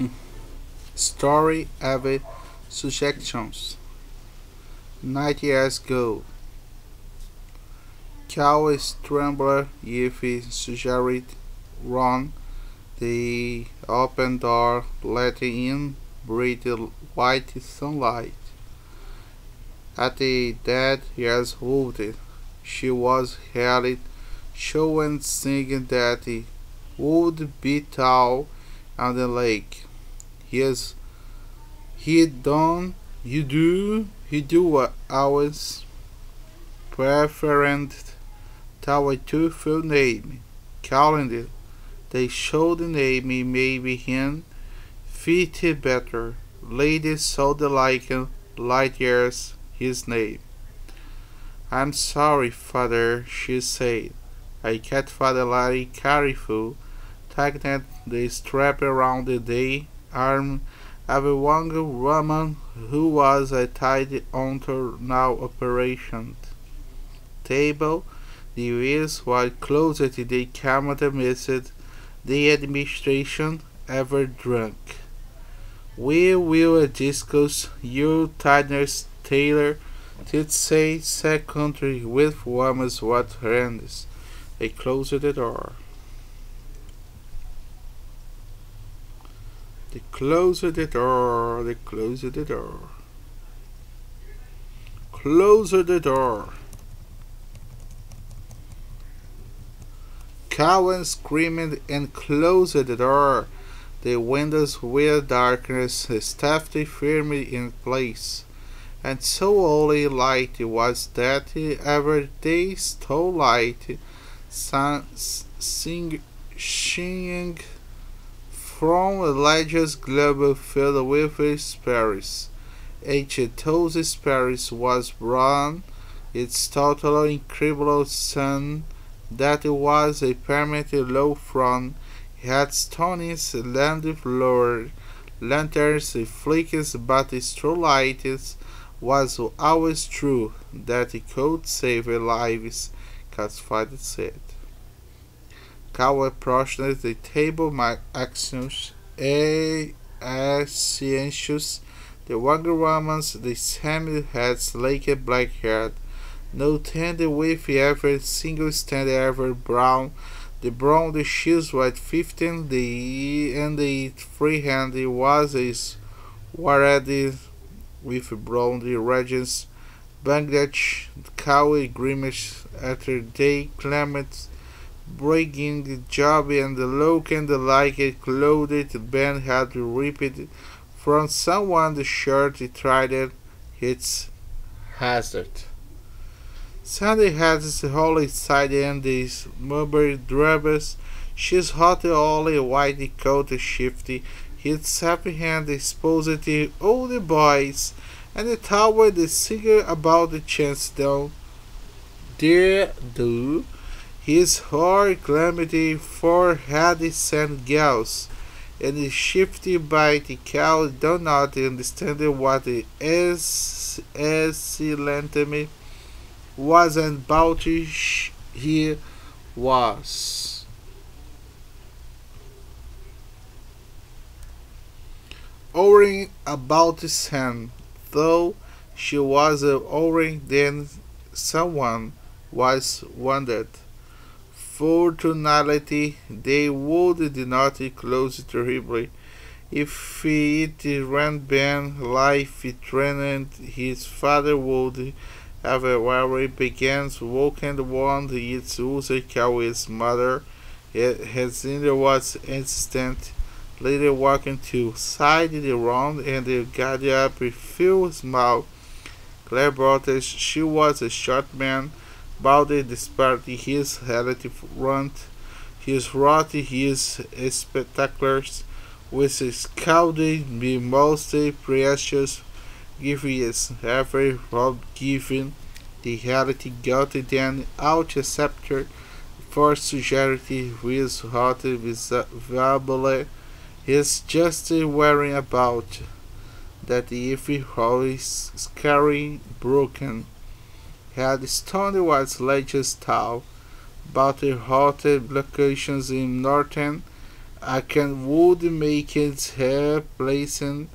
Story of Suggestions Ninety years ago, Cal Trembler if he suggested Ron the open door letting in bright white sunlight. At the dead years old, she was held showing singing that he would be tall on the lake. Yes, he done, you do, he do what always preferent tell to full name, calendar. They show the name maybe him fit better. Ladies saw the like light years his name. I'm sorry, father, she said. I can't father Larry careful, tightened the strap around the day arm of a young woman who was a tied onto now operation table. The wheels were closed the camera missed the administration ever drunk. We will discuss your tightness Taylor did say secondary with women's what hands. They closed the door. They closed the door. They closed the door. Closed the door. Cowan screamed and closed the door. The windows were darkness, staffed firmly in place and so only light was that every day's light sing, shining from a largest globe filled with sparrows. Each of those was brown, its total incredible sun that it was a permanent low front had stonies land floor lanterns flicks but straw lights was always true that it could save lives, Catfight said. Cal approached the table, my actions, a cientious, the younger woman's, the same had sleek black hair, no tender with every single stand ever brown, the brown the shoes white fifteen, the and the free hand was is already with Blondie Regents, Bangladesh, Cowie Grimace after day Clements, breaking the job and the look and the like it clothed Ben had ripped from someone the shirt he tried it, its hazard. Sandy has his holy side and his mulberry drabs. She's hot only white coat shifty his happy hand exposed to all the boys, and the tower the singer about the chance down. There do his heart calamity for had sent gals, and the shifty by the cow do not understand what the excellent was and about he was. Owing about his hand, though she was older then someone was wondered. Fortunately, they would not close terribly. If it ran Ben life threatened, his father would have already began walking warned its user his mother. Eh, his was instant later walking to side the round and the gathered up a few small Claire Brothers. She was a short man, balding despite his relative front, his wrought his spectacles, with his scalding be most precious gifts every rob given the reality got then out scepter for suggested with hot visible He's just worrying about that if he was scary broken. Had Stone was latest tall, but the hot locations in northern I can would make it her placing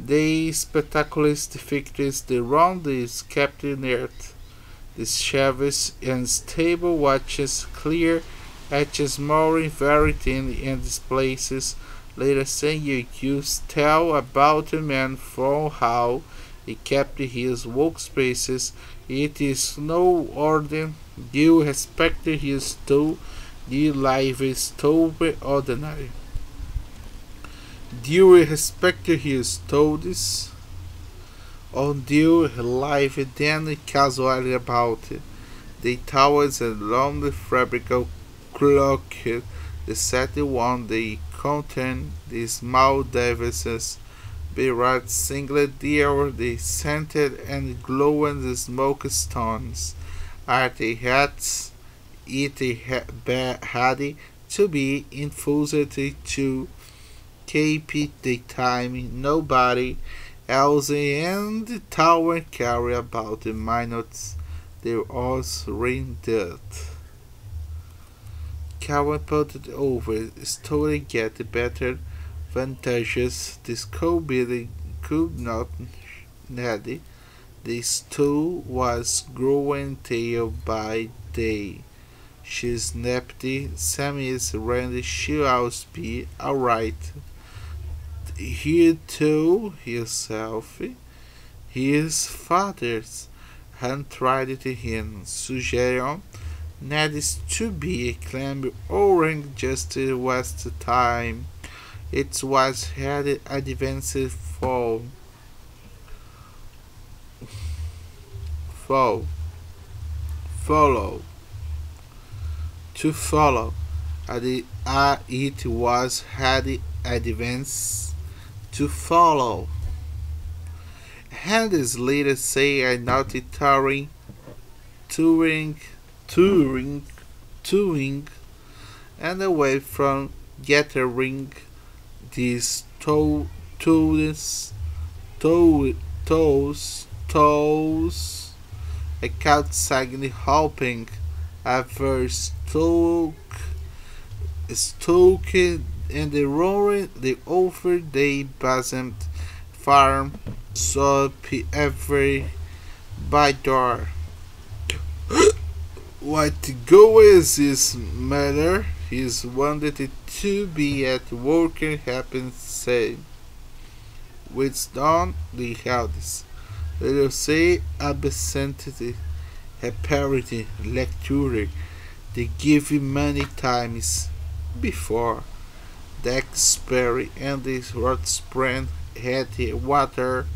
the spectacular victories the round is Captain Earth. The Chaves and stable watches clear mooring very thin in these places. Later you used tell about a man from how he kept his workspaces. It is no order. You respect his tool the life is totally ordinary. Do respect his studies? Or do life then casually about? The towers and long fabrical clock, the set one they contain the small devices, be right singly dear the scented and glowing the smoke stones, are the hats it had to be infused to keep the time. Nobody else in the tower carry about the minutes. There was rain dirt. Cowan put it over, story get better vantages this cold could not had. This too was growing day by day. She snapped. Sam is ready. She'll be alright. He told himself his father's hand tried to him, suggesting Ned is to be claimed orange just was the time. It was had advanced fall. Fall. Follow to follow. Uh, it was had advance to follow. Hands later say not touring, touring, touring, touring, and away from gathering these to toes, to toes, toes. A cat sagly hopping verse stoke, stoke and the roaring the over day basement farm saw every by door. what to go is this matter? He's wanted to be at work and happen say. With dawn the houses. Little say absentity parity lecture they give you many times before. Dexberry and the Rotsprint had the water.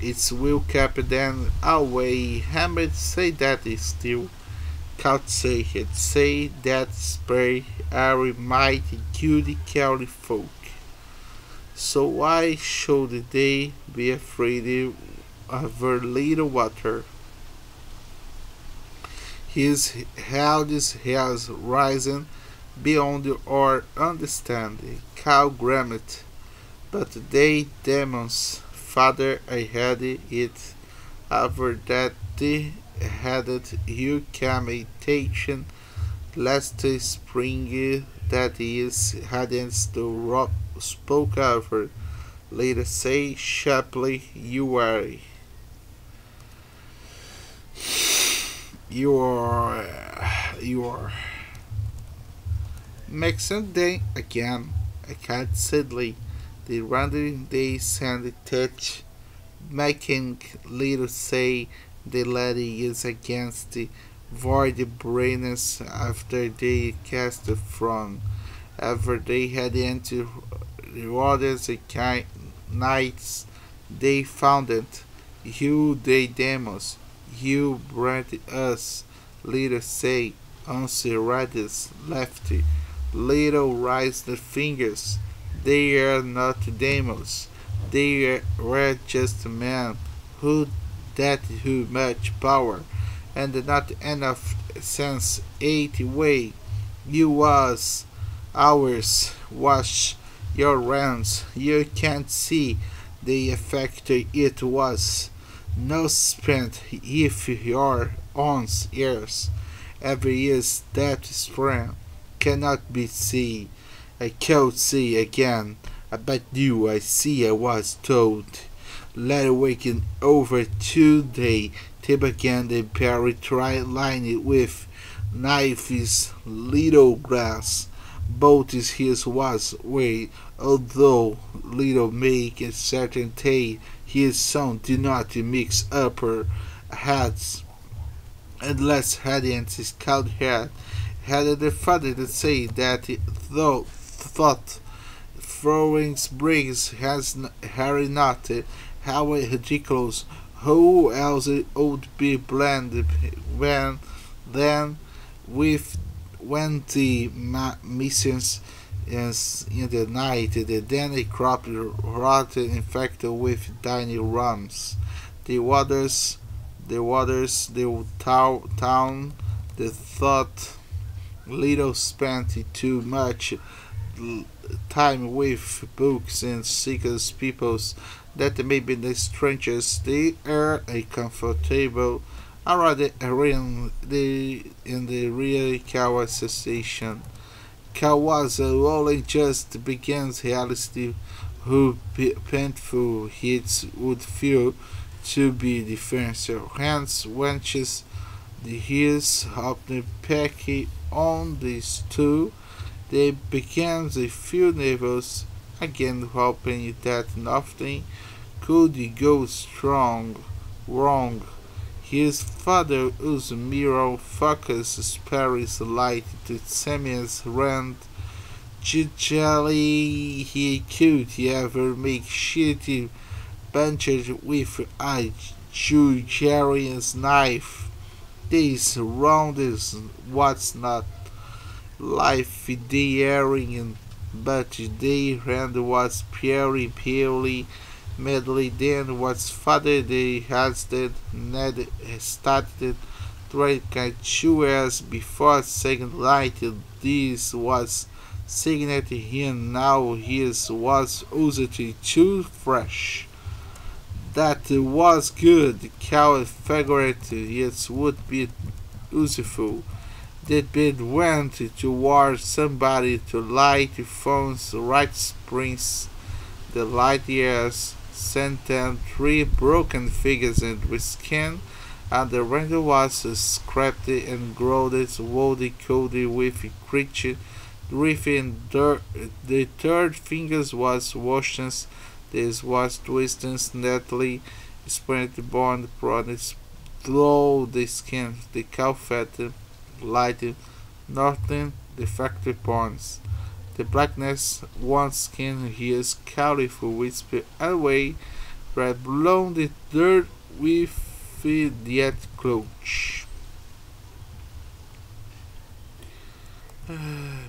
It's will cap then away. Hammett say that is still. Count say it say that spray are mighty cutie Kelly folk. So why should they be afraid of a little water? His health has risen beyond our understanding. Cal Grammet. But they demons, Father, I had it over that they had you meditation last spring that is hadn't the rock spoke over. Later say sharply you are you are you are Mexican day again. I can't sadly the random day send touch making little say the lady is against the void brainers after they cast the throne. After they had entered the waters the nights they found it. You they demos you brought us, little say, answer lefty, little rise the fingers. They are not demons. They were just men who that too much power, and not enough sense eight way. You was ours. Wash your hands. You can't see the effect it was no spent if your own ears every year's that spring cannot be seen I can't say again. Bet you I see I was told. Let waken over Tuesday. Tip again the Perry line it with knives little grass. Both is his was way, although little make a certain day his son did not mix upper hats unless had his cold head had the father to say that he though thought throwing briggs has Harry not how ridiculous who else would be blended when then with when the missions is in the night? The Danny crop rotted infected with tiny worms the waters the waters the town the thought little spent too much time with books and seekers peoples that may be the strangers they are a comfortable already in the in the real Kawa association. Kawaza only just begins reality who painful hits would feel to be defensive. Hence wenches the heels of the packy on these two they began the few neighbors again hoping that nothing could go strong wrong. His father used mirror focus Paris light to Samuel's rent. Usually he could ever make shitty bunches with a Jugerian's knife. This round is what's not life daring, but the hand was purely, purely medley. Then was father they that Ned started two years before second light. This was signed him now his was used too fresh. That was good. cow figured it would be useful that bid went toward somebody to light the phones right springs. The light years sent them three broken figures in with skin and the render was scrapped and growed woody coated with a creature dirt. The third fingers was washed this was twisted neatly spread born products through the skin the cow fat lighting, nothing defective points. The blackness once can hear colorful whisper away, red blown the dirt with yet crouch.